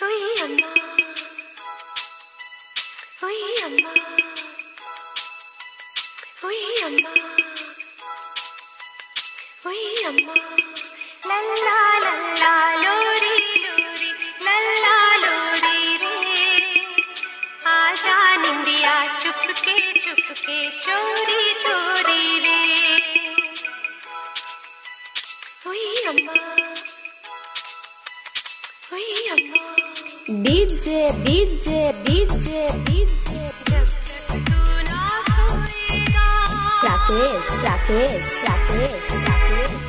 Ôi anh mà Ôi anh mà Ôi anh mà Ôi anh mà La la la la lô đi lô đi. La la lô đi रे आजा निंदिया चुपके चुपके anh mà DJ DJ DJ DJ. Rakesh Rakesh Rakesh Rakesh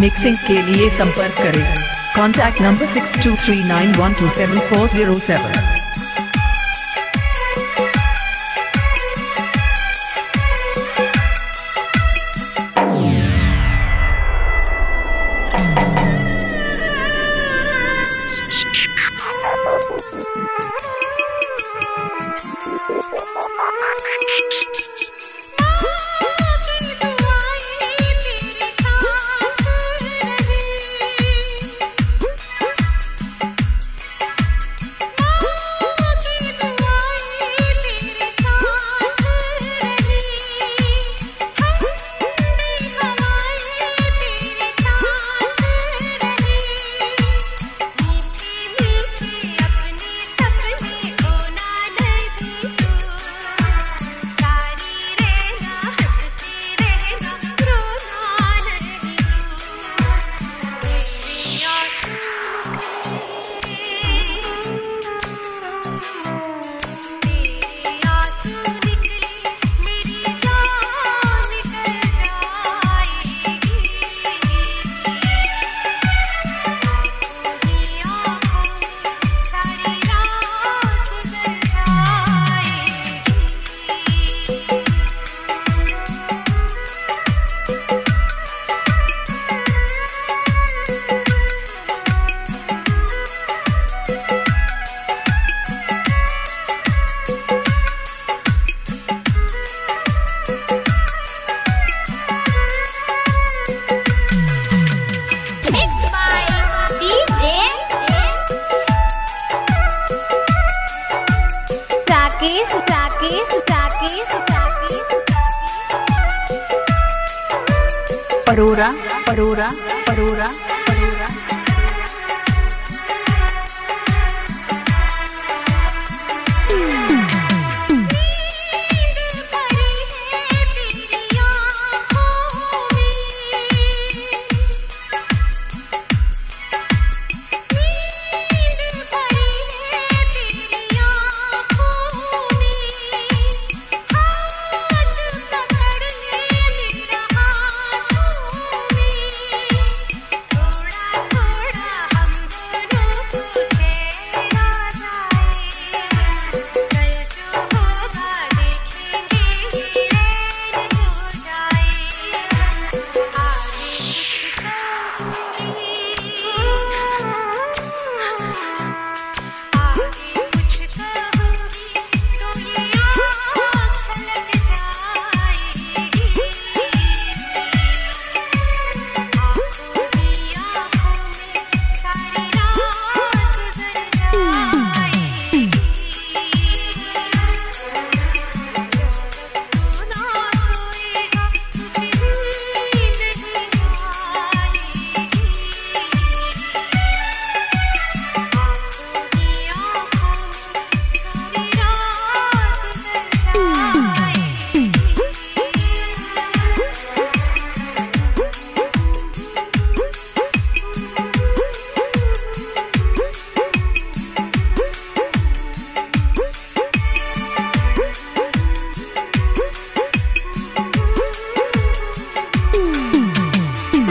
mixing के लिए संपर्क करें। Contact number six two three nine one two seven four zero seven Parora Parora Parora Parora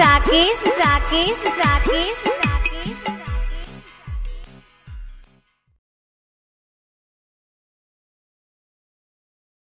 Rakesh Rakesh Rakesh